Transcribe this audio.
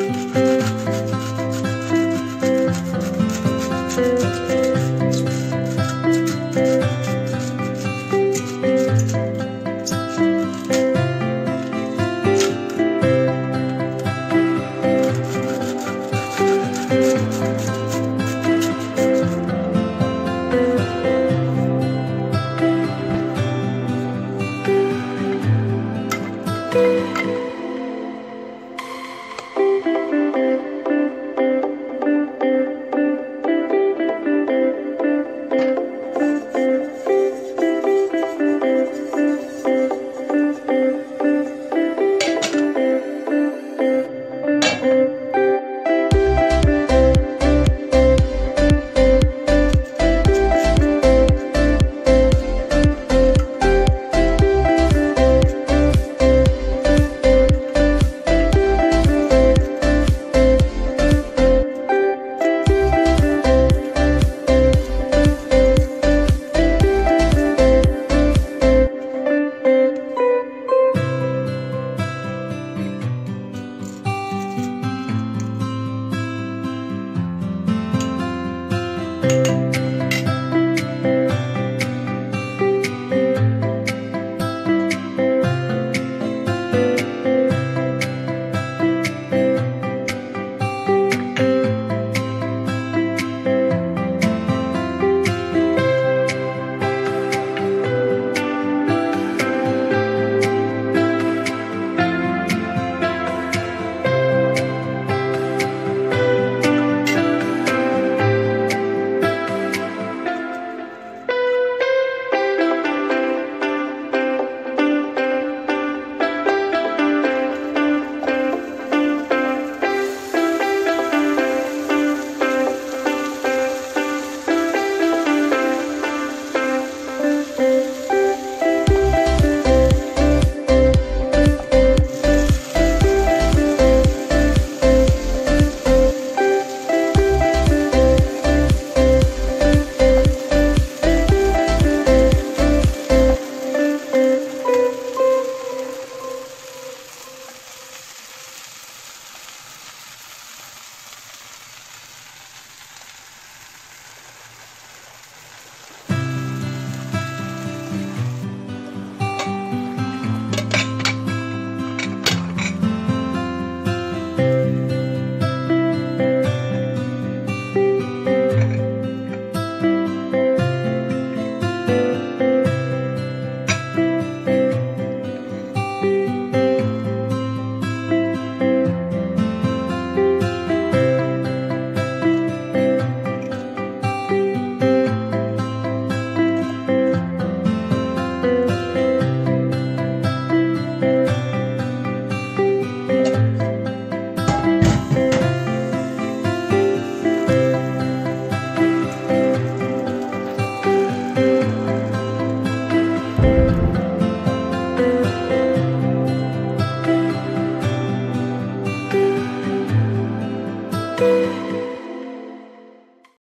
嗯